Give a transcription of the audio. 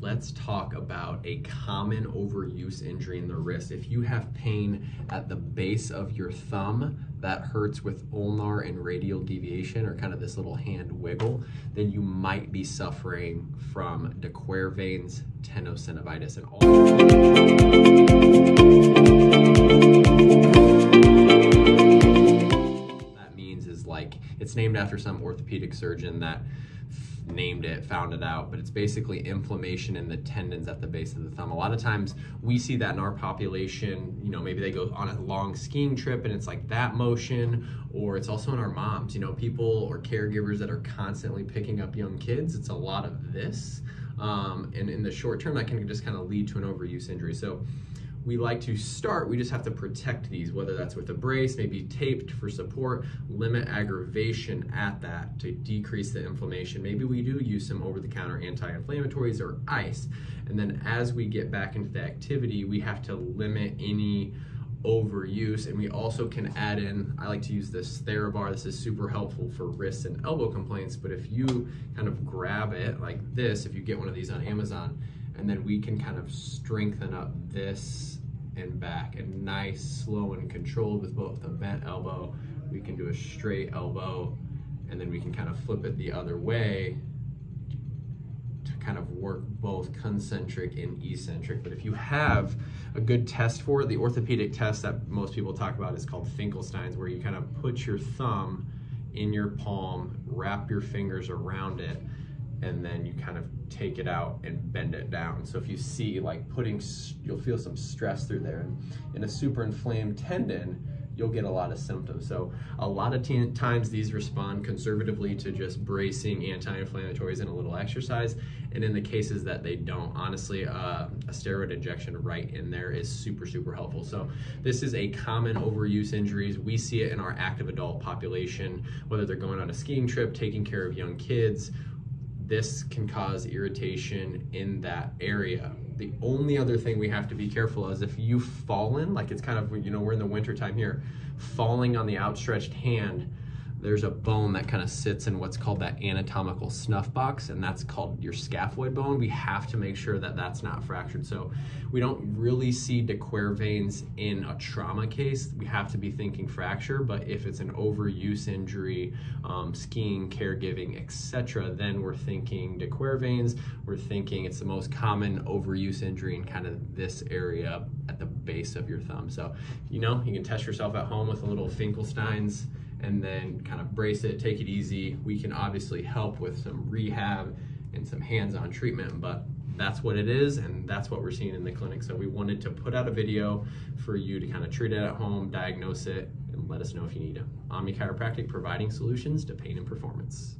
let's talk about a common overuse injury in the wrist. If you have pain at the base of your thumb that hurts with ulnar and radial deviation or kind of this little hand wiggle, then you might be suffering from de Quervain's tenosynovitis. And all that means is like, it's named after some orthopedic surgeon that named it, found it out, but it's basically inflammation in the tendons at the base of the thumb. A lot of times we see that in our population, you know, maybe they go on a long skiing trip and it's like that motion, or it's also in our moms, you know, people or caregivers that are constantly picking up young kids. It's a lot of this. Um, and in the short term, that can just kind of lead to an overuse injury. So we like to start, we just have to protect these, whether that's with a brace, maybe taped for support, limit aggravation at that to decrease the inflammation. Maybe we do use some over-the-counter anti-inflammatories or ice. And then as we get back into the activity, we have to limit any overuse and we also can add in I like to use this Therabar this is super helpful for wrist and elbow complaints but if you kind of grab it like this if you get one of these on Amazon and then we can kind of strengthen up this and back and nice, slow and controlled with both the bent elbow. We can do a straight elbow and then we can kind of flip it the other way to kind of work both concentric and eccentric. But if you have a good test for it, the orthopedic test that most people talk about is called Finkelstein's, where you kind of put your thumb in your palm, wrap your fingers around it, and then you kind of take it out and bend it down. So if you see like putting, you'll feel some stress through there. And in a super inflamed tendon, you'll get a lot of symptoms. So a lot of times these respond conservatively to just bracing anti-inflammatories and a little exercise. And in the cases that they don't, honestly, uh, a steroid injection right in there is super, super helpful. So this is a common overuse injuries. We see it in our active adult population, whether they're going on a skiing trip, taking care of young kids, this can cause irritation in that area. The only other thing we have to be careful is if you've fallen, like it's kind of, you know, we're in the winter time here, falling on the outstretched hand, there's a bone that kind of sits in what's called that anatomical snuff box, and that's called your scaphoid bone. We have to make sure that that's not fractured. So we don't really see de Quervain's in a trauma case. We have to be thinking fracture, but if it's an overuse injury, um, skiing, caregiving, etc., then we're thinking de Quervain's. We're thinking it's the most common overuse injury in kind of this area at the base of your thumb. So, you know, you can test yourself at home with a little Finkelstein's and then kind of brace it, take it easy. We can obviously help with some rehab and some hands-on treatment, but that's what it is and that's what we're seeing in the clinic. So we wanted to put out a video for you to kind of treat it at home, diagnose it, and let us know if you need it. OMNE Chiropractic providing solutions to pain and performance.